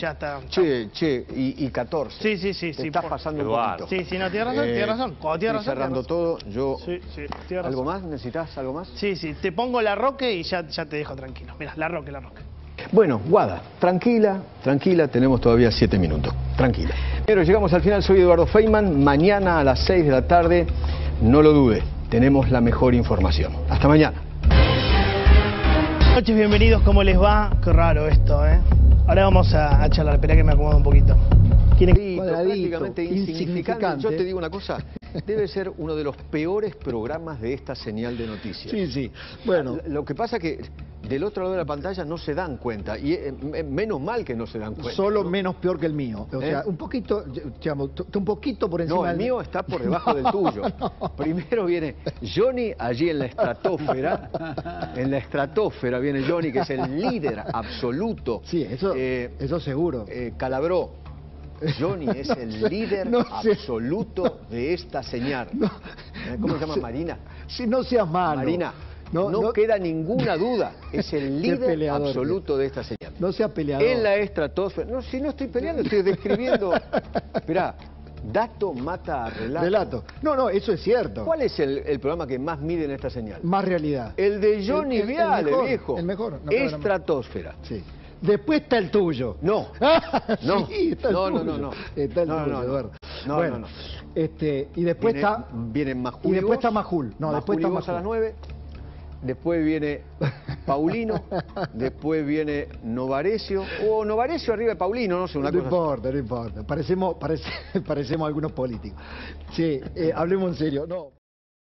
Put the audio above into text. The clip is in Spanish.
ya está. Che, che, y, y 14. Sí, sí, sí. Te sí, estás por- pasando Eduardo. un poquito. Sí, sí, no, tienes razón, Eh, tienes razón. Cuando tienes estoy razón. cerrando tienes todo, yo... Sí, sí, tienes ¿Algo razón. más? ¿Necesitas algo más? Sí, sí, te pongo la roque y ya, ya te dejo tranquilo. Mira, la roque, la roque. Bueno, Guada, tranquila, tranquila, tenemos todavía siete minutos. Tranquila. Pero llegamos al final, soy Eduardo Feynman. Mañana a las 6 de la tarde, no lo dude, tenemos la mejor información. Hasta mañana. Buenas noches, bienvenidos, ¿cómo les va? Qué raro esto, ¿eh? Ahora vamos a, a charlar, espera que me acomodo un poquito. ¿Quieren- Cuadradito, prácticamente insignificante. insignificante. Yo te digo una cosa, debe ser uno de los peores programas de esta señal de noticias. Sí, sí. Bueno, Lo que pasa que del otro lado de la pantalla no se dan cuenta, y eh, eh, menos mal que no se dan cuenta. solo ¿no? menos peor que el mío. O ¿Eh? sea, un poquito, digamos, un poquito por encima No, el del mío está por debajo del tuyo. Primero viene Johnny allí en la estratosfera. En la estratosfera viene Johnny, que es el líder absoluto. Sí, eso, Eh, eso seguro. eh, Calabró. Johnny es el líder No sé. absoluto de esta señal. No, ¿Cómo no se llama? Marina. Si no seas malo. Marina. No, No, no- queda ninguna duda. Es el líder absoluto de esta señal. No seas peleador. En la estratosfera. No, si no estoy peleando, estoy describiendo. Esperá, dato mata a relato. Relato. No, no, eso es cierto. ¿Cuál es el, el programa que más mide en esta señal? Más realidad. El de Johnny El- el- Viale, mejor, viejo. el mejor, no Estratosfera. Sí. Después está el tuyo. No. No. Sí, está el No, no, tuyo. no, no. Está el No, no, tuyo, no. Eduardo. No, bueno, no, no. Este, y después viene, está... Viene Majul y después está Majul. No, después Majul y está vos a las Majul. 9. Después viene Paulino. después viene Novarecio. O Novarecio arriba de Paulino, no sé, una no cosa así. importa, no importa. Parecemos, parece- parecemos algunos políticos. Sí, eh, hablemos en serio. No.